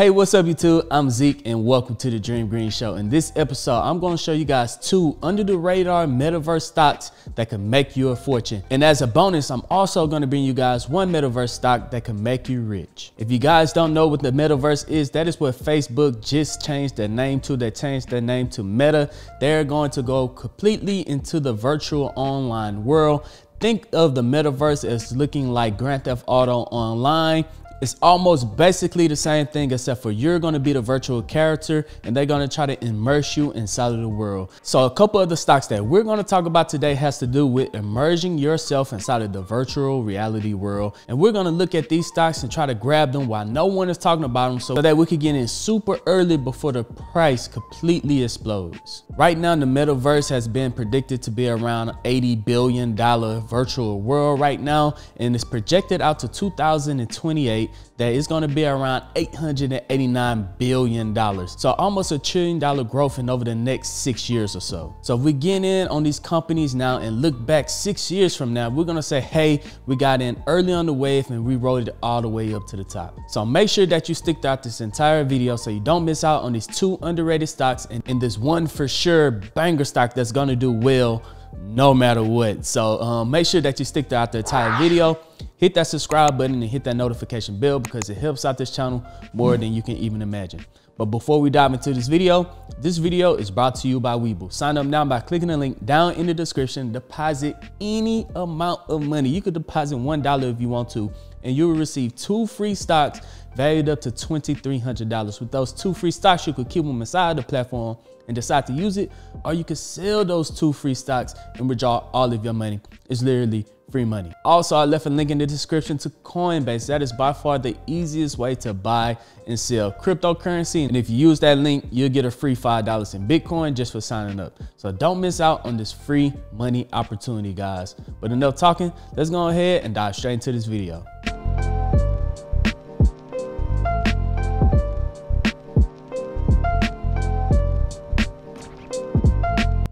Hey, what's up YouTube? I'm Zeke and welcome to the Dream Green Show. In this episode, I'm gonna show you guys two under the radar metaverse stocks that can make you a fortune. And as a bonus, I'm also gonna bring you guys one metaverse stock that can make you rich. If you guys don't know what the metaverse is, that is what Facebook just changed their name to. They changed their name to Meta. They're going to go completely into the virtual online world. Think of the metaverse as looking like Grand Theft Auto Online it's almost basically the same thing except for you're to be the virtual character and they're to try to immerse you inside of the world. So a couple of the stocks that we're to talk about today has to do with immersing yourself inside of the virtual reality world. And we're to look at these stocks and try to grab them while no one is talking about them so that we could get in super early before the price completely explodes. Right now, the metaverse has been predicted to be around $80 billion virtual world right now and it's projected out to 2028 that is going to be around $889 billion. So almost a trillion dollar growth in over the next six years or so. So if we get in on these companies now and look back six years from now, we're going to say, hey, we got in early on the wave and we rode it all the way up to the top. So make sure that you stick out this entire video so you don't miss out on these two underrated stocks and, and this one for sure banger stock that's going to do well no matter what. So um, make sure that you stick throughout the entire video. Hit that subscribe button and hit that notification bell because it helps out this channel more than you can even imagine. But before we dive into this video, this video is brought to you by Webull. Sign up now by clicking the link down in the description. Deposit any amount of money. You could deposit $1 if you want to, and you will receive two free stocks valued up to $2,300. With those two free stocks, you could keep them inside the platform and decide to use it, or you can sell those two free stocks and withdraw all of your money. It's literally free money. Also, I left a link in the description to Coinbase. That is by far the easiest way to buy and sell cryptocurrency. And if you use that link, you'll get a free $5 in Bitcoin just for signing up. So don't miss out on this free money opportunity, guys. But enough talking, let's go ahead and dive straight into this video.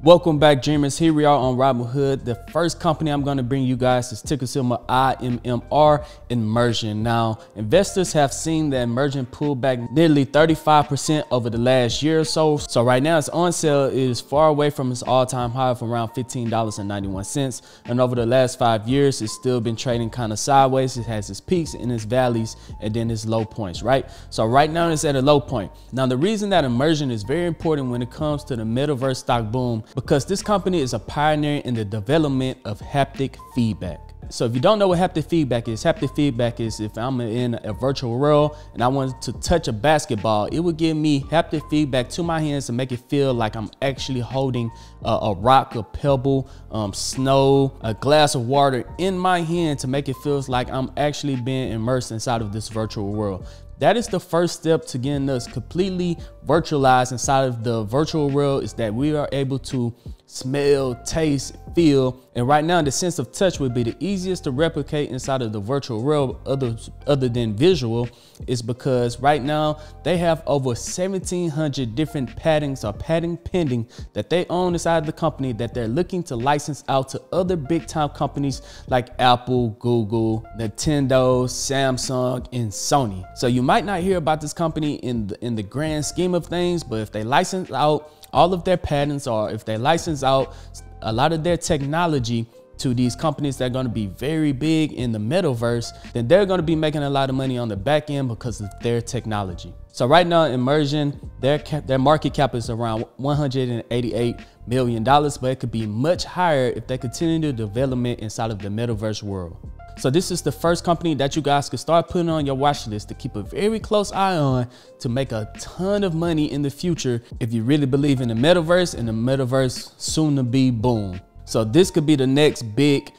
Welcome back, Dreamers. Here we are on Robinhood. The first company I'm going to bring you guys is ticker symbol IMMR Immersion. Now, investors have seen that Immersion pull back nearly 35% over the last year or so. So right now, it's on sale. It is far away from its all-time high of around $15.91. And over the last five years, it's still been trading kind of sideways. It has its peaks and its valleys and then its low points, right? So right now, it's at a low point. Now, the reason that Immersion is very important when it comes to the metaverse stock boom because this company is a pioneer in the development of haptic feedback. So if you don't know what haptic feedback is, haptic feedback is if I'm in a virtual world and I want to touch a basketball, it would give me haptic feedback to my hands to make it feel like I'm actually holding a, a rock, a pebble, um, snow, a glass of water in my hand to make it feel like I'm actually being immersed inside of this virtual world. That is the first step to getting us completely virtualized inside of the virtual world is that we are able to smell, taste, feel. And right now, the sense of touch would be the easiest to replicate inside of the virtual world other, other than visual is because right now they have over 1700 different patents or patent pending that they own inside of the company that they're looking to license out to other big time companies like Apple, Google, Nintendo, Samsung, and Sony. So you might not hear about this company in the, in the grand scheme of things, but if they license out all of their patents or if they license out a lot of their technology to these companies that are going to be very big in the metaverse, then they're going to be making a lot of money on the back end because of their technology. So right now, Immersion, their their market cap is around 188 million dollars, but it could be much higher if they continue the development inside of the metaverse world. So this is the first company that you guys can start putting on your watch list to keep a very close eye on to make a ton of money in the future if you really believe in the metaverse and the metaverse soon to be boom. So this could be the next big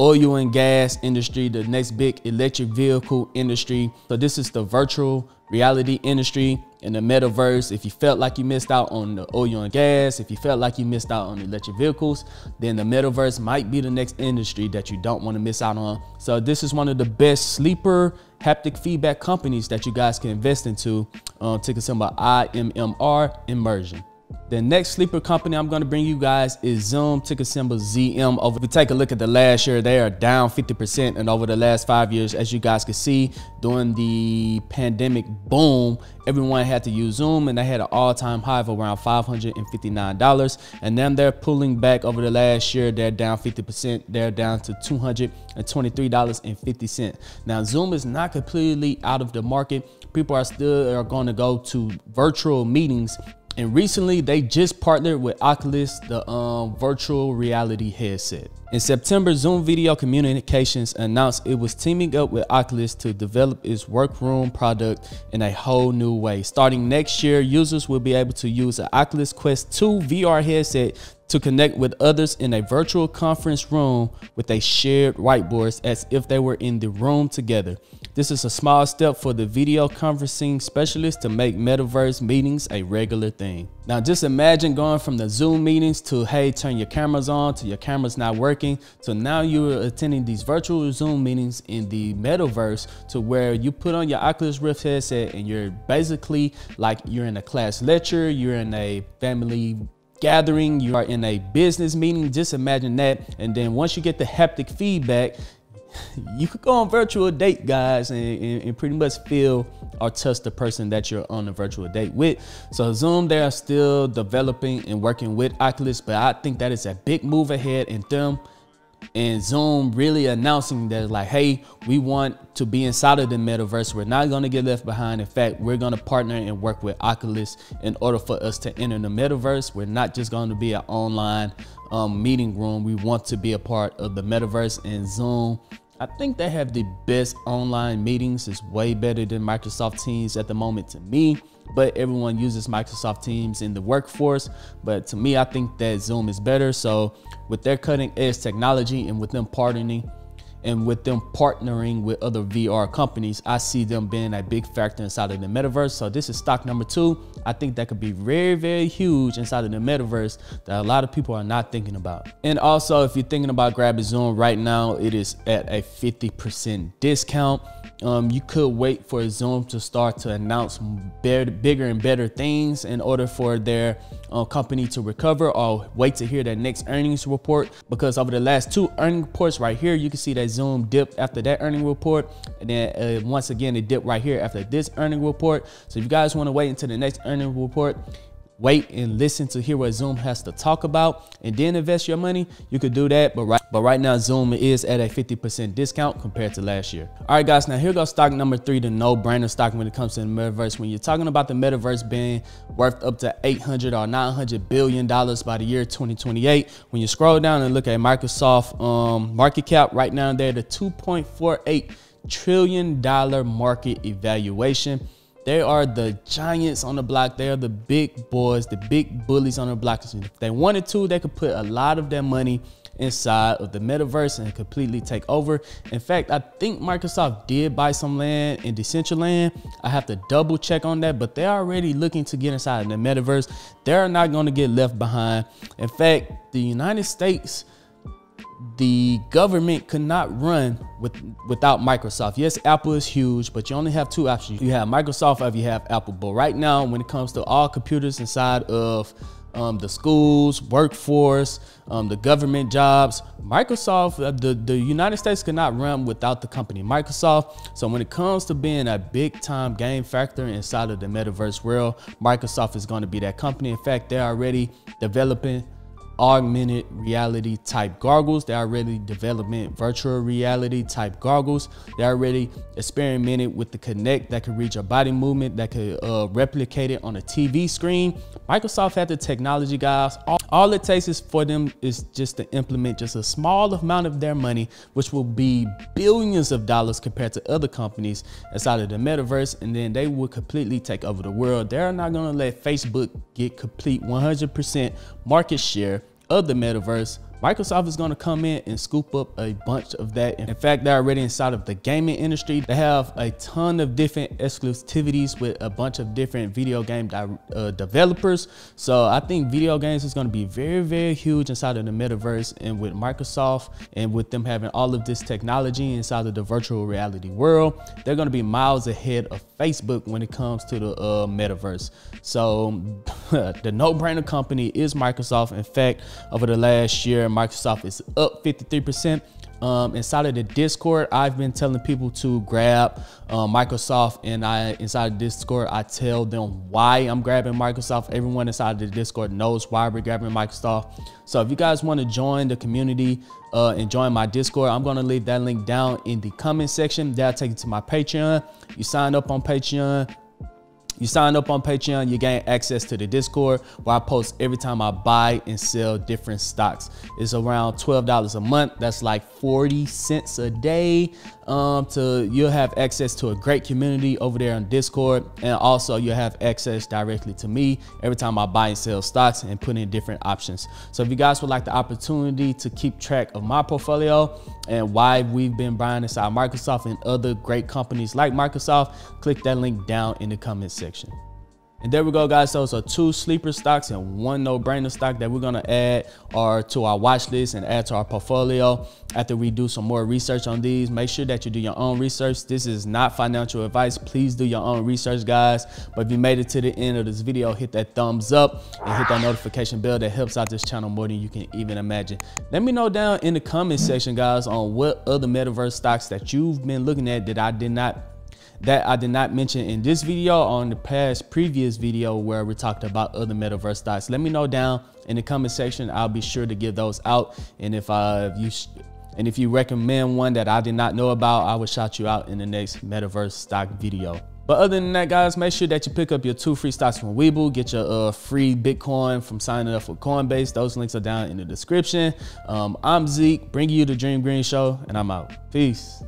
oil and gas industry, the next big electric vehicle industry. So this is the virtual reality industry in the metaverse. If you felt like you missed out on the oil and gas, if you felt like you missed out on electric vehicles, then the metaverse might be the next industry that you don't want to miss out on. So this is one of the best sleeper haptic feedback companies that you guys can invest into. Um, ticker symbol IMMR Immersion. The next sleeper company I'm gonna bring you guys is Zoom, ticker symbol ZM. Over, if we take a look at the last year, they are down 50%. And over the last five years, as you guys can see, during the pandemic boom, everyone had to use Zoom and they had an all-time high of around $559. And then they're pulling back over the last year, they're down 50%. They're down to $223.50. Now, Zoom is not completely out of the market. People are still are to go to virtual meetings and recently, they just partnered with Oculus, the um, virtual reality headset. In September, Zoom Video Communications announced it was teaming up with Oculus to develop its workroom product in a whole new way. Starting next year, users will be able to use an Oculus Quest 2 VR headset to connect with others in a virtual conference room with a shared whiteboard as if they were in the room together. This is a small step for the video conferencing specialist to make metaverse meetings a regular thing. Now just imagine going from the Zoom meetings to hey, turn your cameras on to your cameras not working. So now you're attending these virtual Zoom meetings in the metaverse to where you put on your Oculus Rift headset and you're basically like you're in a class lecture, you're in a family gathering, you are in a business meeting, just imagine that. And then once you get the haptic feedback, you could go on virtual date, guys, and, and, and, pretty much feel or touch the person that you're on a virtual date with. So Zoom, they are still developing and working with Oculus, but I think that is a big move ahead in them and Zoom really announcing that like, hey, we want to be inside of the metaverse. We're not gonna get left behind. In fact, we're gonna partner and work with Oculus in order for us to enter the metaverse. We're not just gonna be an online um, meeting room. We want to be a part of the metaverse and Zoom. I think they have the best online meetings. It's way better than Microsoft Teams at the moment to me but everyone uses Microsoft Teams in the workforce. But to me, I think that Zoom is better. So with their cutting edge technology and with them partnering and with them partnering with other VR companies, I see them being a big factor inside of the metaverse. So this is stock number two. I think that could be very, very huge inside of the metaverse that a lot of people are not thinking about. And also, if you're thinking about grabbing Zoom right now, it is at a 50% discount. Um, you could wait for Zoom to start to announce better, bigger and better things in order for their uh, company to recover or wait to hear their next earnings report because over the last two earning reports right here, you can see that Zoom dipped after that earning report. And then uh, once again, it dipped right here after this earning report. So if you guys want to wait until the next earning report, wait and listen to hear what Zoom has to talk about and then invest your money, you could do that. But right, but right now, Zoom is at a 50% discount compared to last year. All right, guys, now here goes stock number three, the no-brainer stock when it comes to the metaverse. When you're talking about the metaverse being worth up to 800 or 900 billion dollars by the year 2028, when you scroll down and look at Microsoft um, market cap right now, they're at the 2.48 trillion dollar market evaluation. They are the giants on the block. They are the big boys, the big bullies on the block. If they wanted to, they could put a lot of their money inside of the metaverse and completely take over. In fact, I think Microsoft did buy some land in Decentraland. I have to double check on that, but they're already looking to get inside of the metaverse. They're not going to get left behind. In fact, the United States the government could not run with without Microsoft. Yes, Apple is huge, but you only have two options. You have Microsoft or you have Apple. But right now, when it comes to all computers inside of um, the schools, workforce, um, the government jobs. Microsoft, uh, the, the United States cannot run without the company Microsoft. So when it comes to being a big time game factor inside of the metaverse world, Microsoft is going to be that company. In fact, they're already developing augmented reality type goggles. They're already developing virtual reality type goggles. They're already experimented with the Kinect that could reach a body movement that could uh, replicate it on a TV screen. Microsoft had the technology, guys. All, all it takes is for them is just to implement just a small amount of their money, which will be billions of dollars compared to other companies inside of the metaverse, and then they will completely take over the world. They're not gonna let Facebook get complete 100% market share of the metaverse, Microsoft is going to come in and scoop up a bunch of that. In fact, they're already inside of the gaming industry. They have a ton of different exclusivities with a bunch of different video game uh, developers. So I think video games is going to be very, very huge inside of the metaverse. And with Microsoft and with them having all of this technology inside of the virtual reality world, they're going to be miles ahead of Facebook when it comes to the uh, metaverse. So the no-brainer company is Microsoft. In fact, over the last year, Microsoft is up 53%. Um, inside of the Discord, I've been telling people to grab uh, Microsoft, and I inside Discord, I tell them why I'm grabbing Microsoft. Everyone inside of the Discord knows why we're grabbing Microsoft. So if you guys want to join the community uh, and join my Discord, I'm gonna leave that link down in the comment section. That'll take you to my Patreon. You sign up on Patreon you sign up on Patreon, you gain access to the Discord where I post every time I buy and sell different stocks. It's around $12 a month. That's like 40 cents a day. Um, to you'll have access to a great community over there on Discord, and also you'll have access directly to me every time I buy and sell stocks and put in different options. So if you guys would like the opportunity to keep track of my portfolio and why we've been buying inside Microsoft and other great companies like Microsoft, click that link down in the comment section. And there we go, guys. Those are two sleeper stocks and one no-brainer stock that we're gonna add or to our watch list and add to our portfolio after we do some more research on these. Make sure that you do your own research. This is not financial advice. Please do your own research, guys. But if you made it to the end of this video, hit that thumbs up and hit that notification bell that helps out this channel more than you can even imagine. Let me know down in the comment section, guys, on what other metaverse stocks that you've been looking at that I did not that I did not mention in this video on the past previous video where we talked about other metaverse stocks. Let me know down in the comment section. I'll be sure to give those out. And if uh, you and if you recommend one that I did not know about, I will shout you out in the next metaverse stock video. But other than that, guys, make sure that you pick up your two free stocks from Webull. Get your uh, free Bitcoin from signing up for Coinbase. Those links are down in the description. Um, I'm Zeke, bringing you the Dream Green Show, and I'm out. Peace.